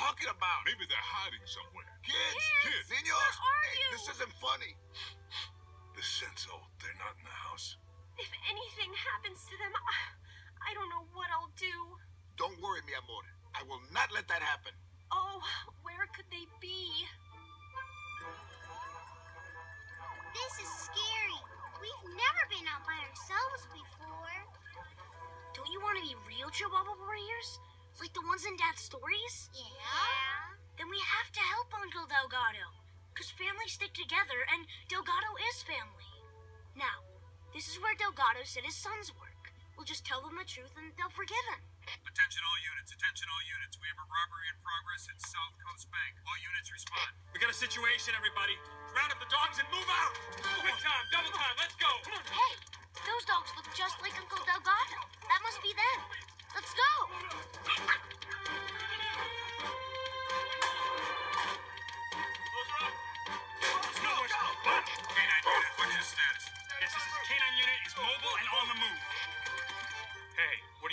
talking about? Maybe they're hiding somewhere. Kids, Kids. Senor, Where are hey, you? this isn't funny. The Senso, oh, they're not in the house. If anything happens to them, I, I don't know what I'll do. Don't worry, mi amor. I will not let that happen. Oh, where could they be? This is scary. We've never been out by ourselves before. Don't you want to be real Chihuahua warriors? Like the ones in Dad's stories? Yeah. Then we have to help Uncle Delgado. Because families stick together, and Delgado is family. Now, this is where Delgado said his sons work. We'll just tell them the truth, and they'll forgive him. Attention all units, attention all units. We have a robbery in progress at South Coast Bank. All units respond. We got a situation, everybody. Round up the dogs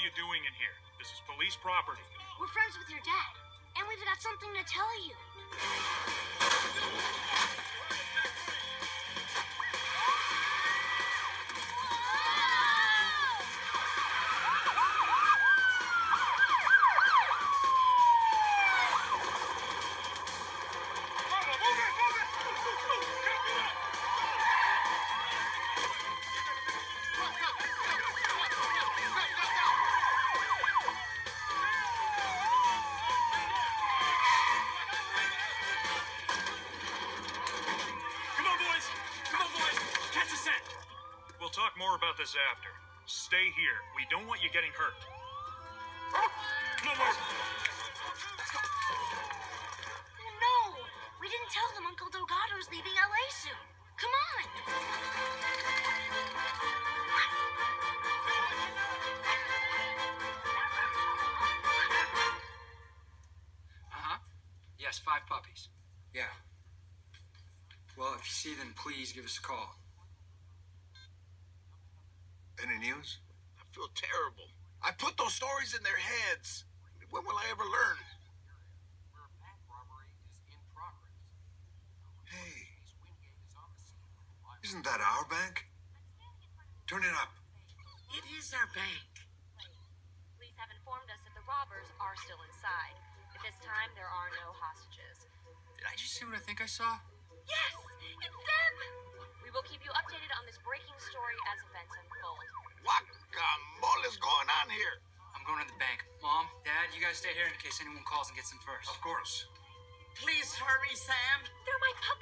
you doing in here? This is police property. We're friends with your dad, and we've got something to tell you. Talk more about this after. Stay here. We don't want you getting hurt. Come on, boys! Oh, no! We didn't tell them Uncle Delgado's leaving LA soon. Come on. Uh huh. Yes, five puppies. Yeah. Well, if you see them, please give us a call. Any news? I feel terrible. I put those stories in their heads. When will I ever learn? Hey, isn't that our bank? Turn it up. It is our bank. Police have informed us that the robbers are still inside. At this time, there are no hostages. Did I just see what I think I saw? Yes, going to the bank. Mom, Dad, you guys stay here in case anyone calls and gets them first. Of course. Please hurry, Sam. They're my puppies.